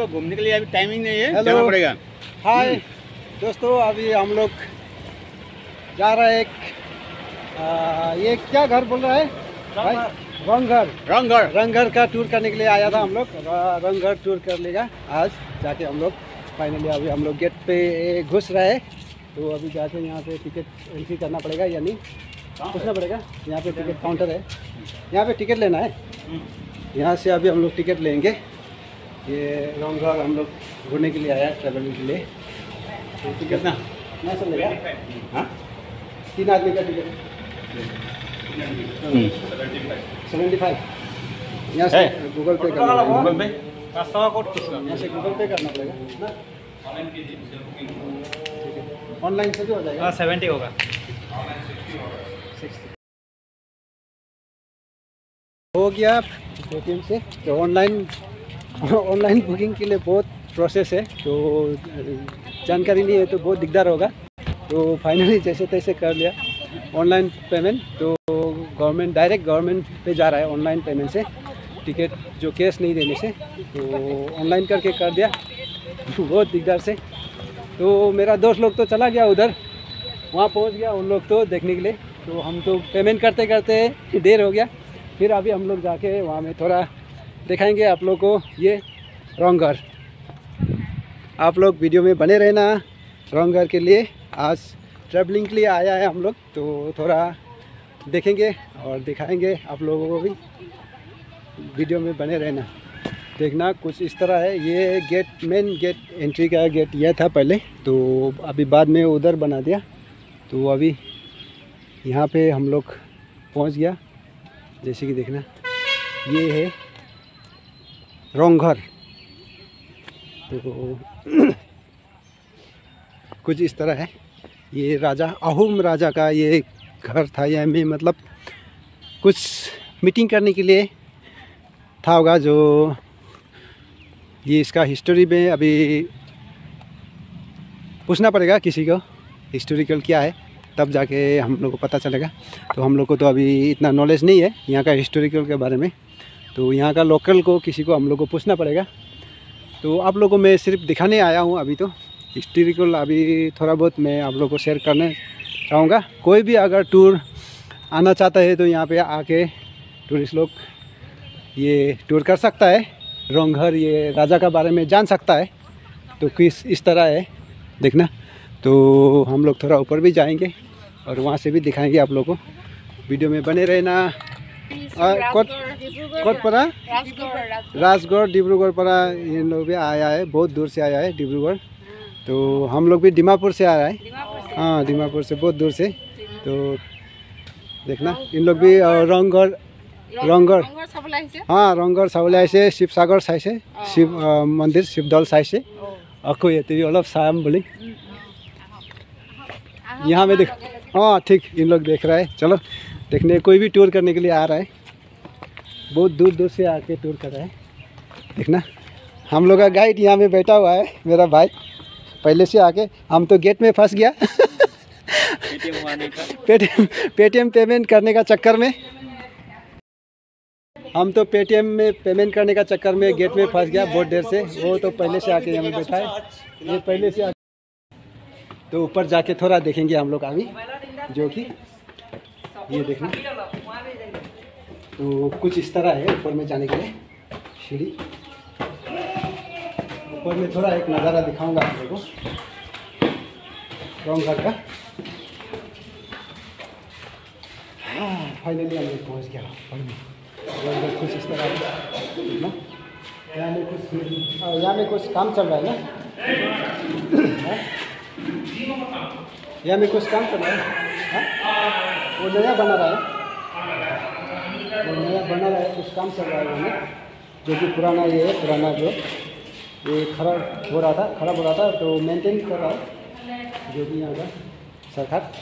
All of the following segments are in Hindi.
को घूमने के लिए अभी टाइमिंग नहीं है. जाना पड़ेगा। हाय दोस्तों अभी हम लोग जा रहे हैं एक आ, ये क्या घर बोल रहा है? भाई रंगघर रंगगढ़ रंगघर का टूर करने के लिए आया था हम लोग। रंगघर टूर कर लेगा। आज जाके हम लोग फाइनली अभी हम लोग गेट पे घुस रहे हैं। तो अभी जाके यहाँ पे टिकट एंट्री करना पड़ेगा या नहीं पूछना पड़ेगा। यहाँ पे टिकट काउंटर है। यहाँ पे टिकट लेना है। यहाँ से अभी हम लोग टिकट लेंगे। ये रंगघर हम लोग घूमने के लिए आया है ट्रैवलिंग के लिए। तो टिकट कितना? यहाँ से लेगा हाँ? तीन आदमी का टिकट सेवेंटी फाइव यहाँ से गूगल पे करना पड़ेगा। गूगल पे यहाँ से गूगल पे करना पड़ेगा। ना? ऑनलाइन से भी हो जाएगा। हाँ सेवेंटी होगा। हो गया। पेटीएम से। तो ऑनलाइन ऑनलाइन बुकिंग के लिए बहुत प्रोसेस है तो जानकारी नहीं है तो बहुत दिकदार होगा। तो फाइनली जैसे तैसे कर लिया। ऑनलाइन पेमेंट तो गवर्नमेंट डायरेक्ट गवर्नमेंट पे जा रहा है ऑनलाइन पेमेंट से। टिकट जो कैश नहीं देने से तो ऑनलाइन करके कर दिया। बहुत दिकदार से। तो मेरा दोस्त लोग तो चला गया उधर। वहाँ पहुँच गया उन लोग तो देखने के लिए। तो हम तो पेमेंट करते करते देर हो गया। फिर अभी हम लोग जाके वहाँ में थोड़ा दिखाएँगे आप लोग को ये रंगघर आप लोग वीडियो में बने रहना रंगघर के लिए। आज ट्रैवलिंग के लिए आया है हम लोग तो थोड़ा देखेंगे और दिखाएँगे आप लोगों को भी। वीडियो में बने रहना। देखना कुछ इस तरह है। ये गेट मेन गेट एंट्री का गेट यह था पहले तो अभी बाद में उधर बना दिया। तो अभी यहाँ पे हम लोग पहुँच गया। जैसे कि देखना, ये है रोंगघर तो कुछ इस तरह है। ये राजा, अहुम राजा का ये घर था। या में मतलब कुछ मीटिंग करने के लिए था होगा जो ये इसका हिस्टोरी में अभी पूछना पड़ेगा किसी को हिस्टोरिकल क्या है, तब जाके हम लोग को पता चलेगा। तो हम लोग को तो अभी इतना नॉलेज नहीं है यहाँ का हिस्टोरिकल के बारे में। तो यहाँ का लोकल को किसी को हम लोग को पूछना पड़ेगा। तो आप लोगों को मैं सिर्फ़ दिखाने आया हूँ अभी तो। हिस्टोरिकल अभी थोड़ा बहुत मैं आप लोग को शेयर करने चाहूँगा। कोई भी अगर टूर आना चाहता है तो यहाँ पे आके टूरिस्ट लोग ये टूर कर सकता है। रंगघर ये राजा का बारे में जान सकता है। तो किस, इस तरह है, देखना। तो हम लोग थोड़ा ऊपर भी जाएँगे और वहाँ से भी दिखाएँगे आप लोगों को। वीडियो में बने रहना। कौन राजगढ़, डिब्रूगढ़ पर ये लोग भी आया है, बहुत दूर से आया है, डिब्रूगढ़। तो हम लोग भी डिमापुर से आ रहा है। हाँ डिमापुर से, बहुत दूर से। तो देखना, इन लोग भी रंगगढ़ रंगगढ़ हाँ रंगगढ़ सावलाई से, शिवसागर साई से, शिव मंदिर, शिवदल साई से। अको ये तो तेरी अलग साम बोली। यहाँ में देख हाँ ठीक, इन लोग देख रहा है। चलो। देखने कोई भी टूर करने के लिए आ रहा है। बहुत दूर दूर से आके टूर कर रहा है। देखना हम लोग का गाइड यहाँ में बैठा हुआ है मेरा भाई। पहले से आके हम तो गेट में फंस गया। पेटीएम पेटीएम पेमेंट करने का चक्कर में। हम तो पेटीएम में पेमेंट करने का चक्कर में गेट में फंस गया बहुत देर से। वो तो पहले से आके यहाँ बैठा है। ये पहले से आ... तो ऊपर जाके थोड़ा देखेंगे हम लोग अभी जो कि ये देखना। तो कुछ इस तरह है ऊपर में जाने के लिए सीढ़ी। ऊपर में थोड़ा एक नज़ारा दिखाऊँगा आप लोगों को। घर का। हाँ फाइनली हम लोग पहुँच गया। ऊपर में कुछ इस तरह है। यहाँ में कुछ हाँ, यहाँ में कुछ काम चल रहा है ना? हाँ? यहाँ में कुछ काम चल रहा है हाँ? वो नया बना रहा है। वो नया बना रहा है कुछ काम चल रहा है वहाँ जो कि पुराना ये है पुराना जो ये खराब हो रहा था खराब हो रहा था तो मेंटेन कर रहा है जो भी यहाँ का सरकार।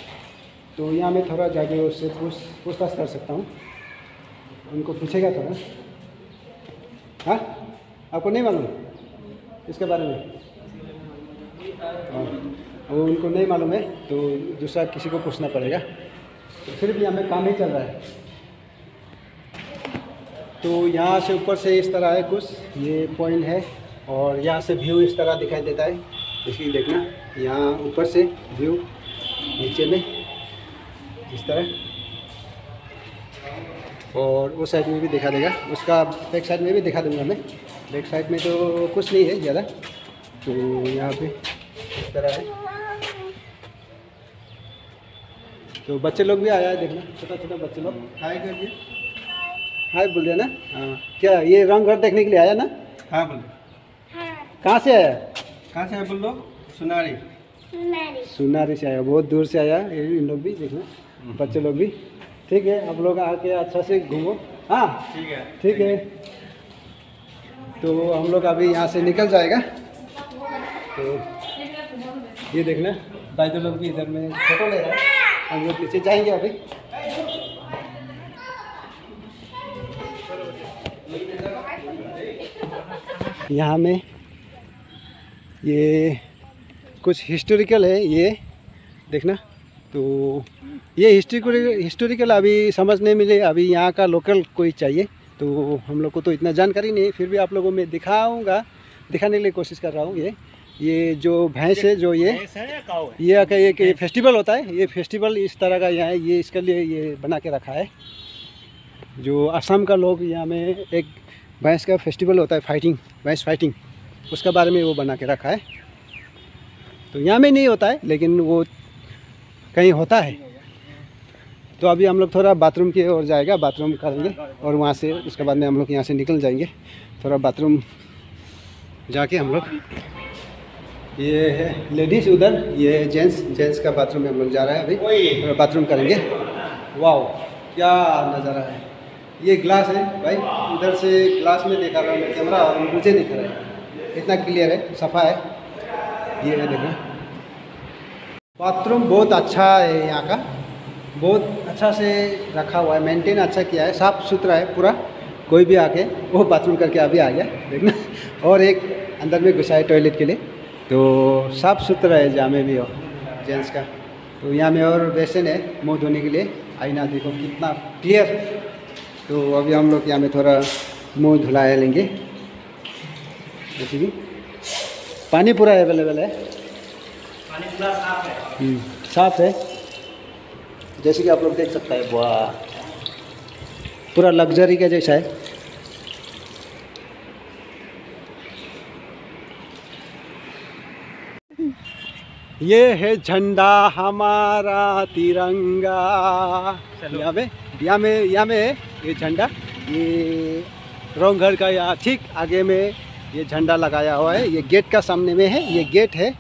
तो यहाँ में थोड़ा जाके उससे पूछ पूछताछ कर सकता हूँ। उनको पूछेगा थोड़ा। हाँ? आपको नहीं मालूम? इसके बारे में? हाँ, वो उनको नहीं मालूम है तो दूसरा किसी को पूछना पड़ेगा। तो सिर्फ़ यहाँ में काम ही चल रहा है। तो यहाँ से ऊपर से इस तरह है कुछ, ये पॉइंट है और यहाँ से व्यू इस तरह दिखाई देता है। इसलिए देखना, यहाँ ऊपर से व्यू नीचे में, इस तरह। और उस साइड में भी दिखा देगा। उसका बैक साइड में भी दिखा दूँगा मैं। बैक साइड में तो कुछ नहीं है ज़्यादा। तो यहाँ पे इस तरह है। तो बच्चे लोग भी आया है देखना छोटा छोटा बच्चे लोग। हाय कर दिए। हाय बोल दिया ना? हाँ। क्या ये रंग घर देखने के लिए आया ना? हाँ बोलो कहाँ से आया? कहाँ से आया बोल लो सुनारी। सुनारी से आया बहुत दूर से आया ये इन लोग भी देखना बच्चे लोग भी। ठीक है आप लोग आके अच्छा से घूमो। हाँ। ठीक है। ठीक है। तो हम लोग अभी यहाँ से निकल जाएगा। तो ये देखना भाई तो लोग भी इधर में फ़ोटो ले रहा है। हम लोग पीछे जाएँगे अभी। यहाँ में ये कुछ हिस्टोरिकल है ये, देखना। तो ये हिस्ट्रिकल हिस्टोरिकल अभी समझ नहीं मिले, अभी यहाँ का लोकल कोई चाहिए। तो हम लोग को तो इतना जानकारी नहीं फिर भी आप लोगों में दिखाऊँगा, दिखाने के लिए कोशिश कर रहा हूँ ये। ये जो भैंस है जो ये ये एक ये फेस्टिवल होता है। ये फेस्टिवल इस तरह का यहाँ है ये इसके लिए ये बना के रखा है। जो असम का लोग यहाँ में एक भैंस का फेस्टिवल होता है फाइटिंग भैंस फाइटिंग उसका बारे में वो बना के रखा है। तो यहाँ में नहीं होता है लेकिन वो कहीं होता है। तो अभी हम लोग थोड़ा बाथरूम की ओर जाएगा बाथरूम करेंगे और वहाँ से उसके बाद में हम लोग यहाँ से निकल जाएँगे। थोड़ा बाथरूम जाके हम लोग ये है। लेडीज़ उधर ये है जेंट्स जेंट्स का बाथरूम में हम लोग जा रहे हैं अभी। बाथरूम करेंगे। वाह क्या नज़ारा है। ये ग्लास है भाई। उधर से ग्लास में देखा रहा हूँ मैं कैमरा और मुझे दिख रहा है। इतना क्लियर है सफ़ा है। ये है देखना बाथरूम बहुत अच्छा है यहाँ का। बहुत अच्छा से रखा हुआ है मेंटेन अच्छा किया है। साफ़ सुथरा है पूरा। कोई भी आके वो बाथरूम करके अभी आ गया। देखना। और एक अंदर में घुसा है टॉयलेट के लिए। तो साफ़ सुथरा है जहाँ में भी हो जेंट्स का। तो यहाँ में और बेसन है मुँह धोने के लिए आईना देखो कितना क्लियर। तो अभी हम लोग यहाँ में थोड़ा मुँह धुलाया लेंगे। जैसे कि पानी पूरा अवेलेबल है। हम्म, साफ़ है। जैसे कि आप लोग देख सकते हैं वाह। पूरा लग्जरी का जैसा है। ये है झंडा हमारा तिरंगा। यहाँ में यहाँ में यहाँ में है ये झंडा। ये रोंगघर का यहाँ ठीक आगे में ये झंडा लगाया हुआ है। ये गेट का सामने में है ये गेट है।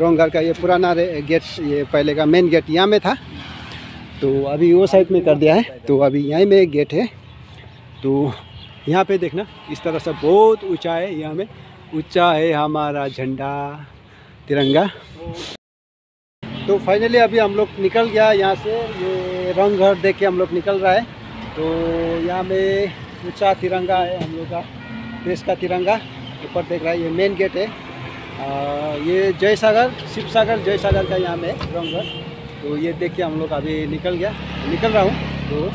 रोंगघर का ये पुराना गेट ये पहले का मेन गेट यहाँ में था। तो अभी वो साइड में कर दिया है। तो अभी यहीं में एक गेट है। तो यहाँ पे देखना इस तरह से बहुत ऊँचा है यहाँ में। ऊँचा है हमारा झंडा तिरंगा। तो फाइनली अभी हम लोग निकल गया यहाँ से। ये रंग घर देख के हम लोग निकल रहा है। तो यहाँ में ऊँचा तिरंगा है हम लोग का देश का तिरंगा। ऊपर देख रहा है ये मेन गेट है। आ, ये जय सागर शिव सागर जय सागर का यहाँ में रंग घर। तो ये देख के हम लोग अभी निकल गया। निकल रहा हूँ। तो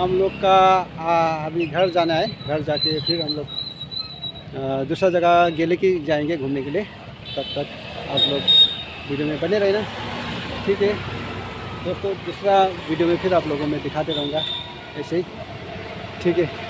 हम लोग का आ, अभी घर जाना है। घर जाके फिर हम लोग दूसरा जगह गेले की जाएँगे घूमने के लिए। तब तक आप लोग वीडियो में बने रहना। ठीक है। दोस्तों, दूसरा वीडियो में फिर आप लोगों में दिखाते रहूँगा। ऐसे ही। ठीक है।